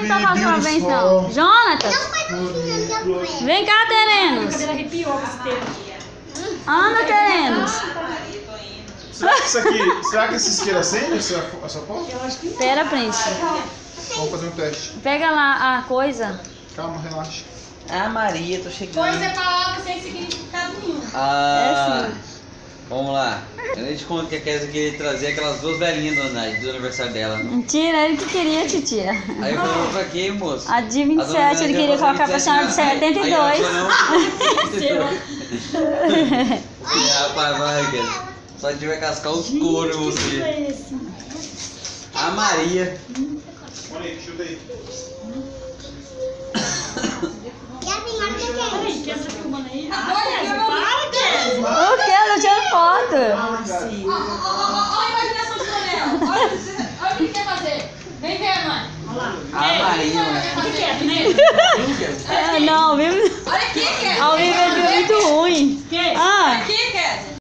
não tá fazendo parabéns, não. Jonatas, vem cá, Terenos. Anda, Terenos. Será que isso aqui. Será que esse isqueiro acende essa, essa porta? Eu acho que não. Pera, Príncipe. Vamos fazer um teste. Pega lá a coisa. Calma, relaxa. Ah, Maria, tô chegando. Coisa é palavra sem significado nenhum. Ah, É sim. Vamos lá. Eu nem te conto que a Kézia queria trazer aquelas duas velhinhas do, do aniversário dela. Mentira, ele que queria, titia. Aí eu falei, pra quê, moço? A de A dona 27, ele Helena queria já colocar pra senhora de 27, Aí ela 72. falou, não, E, Rapaz, vai, Kézia. Só a gente vai cascar os couro em você. É. A Maria. Olha aí, chuta aí. Peraí, quer essa filmando aí? Olha, para, Kézia. O que? Eu não Ah, sim. Olha a imaginação de Leonel. Olha, o que ele quer fazer. Vem ver, mãe. Olha lá. A Maria. Fica quieto, né? É, não, ao vivo, Olha aqui, que é. ao vivo é muito